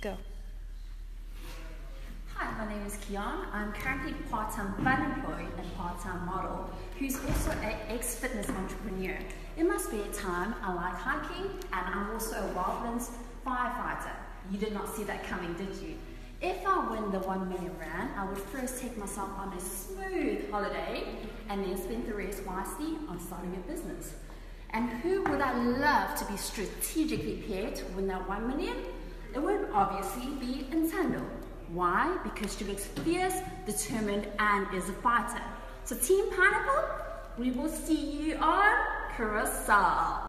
Go. Hi, my name is Qiean. I'm currently part-time fun employed and part-time model who's also an ex-fitness entrepreneur. In my spare time, I like hiking and I'm also a wildlands firefighter. You did not see that coming, did you? If I win the 1 million rand, I would first take myself on a smooth holiday and then spend the rest wisely on starting a business. And who would I love to be strategically paired to win that 1 million? Obviously be Ntando. Why? Because she looks fierce, determined, and is a fighter. So Team Pineapple, we will see you on Carousel.